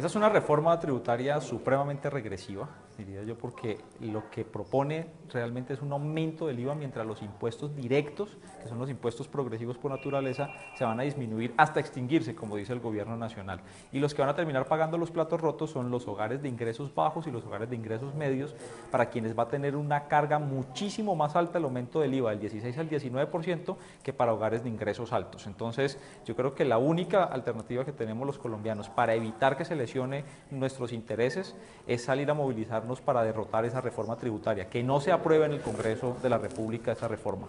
Esa es una reforma tributaria supremamente regresiva, diría yo, porque lo que propone realmente es un aumento del IVA mientras los impuestos directos, que son los impuestos progresivos por naturaleza, se van a disminuir hasta extinguirse, como dice el gobierno nacional. Y los que van a terminar pagando los platos rotos son los hogares de ingresos bajos y los hogares de ingresos medios, para quienes va a tener una carga muchísimo más alta el aumento del IVA, del 16 al 19%, que para hogares de ingresos altos. Entonces, yo creo que la única alternativa que tenemos los colombianos para evitar que se lesione nuestros intereses es salir a movilizarnos para derrotar esa reforma tributaria, que no se apruebe en el Congreso de la República esa reforma.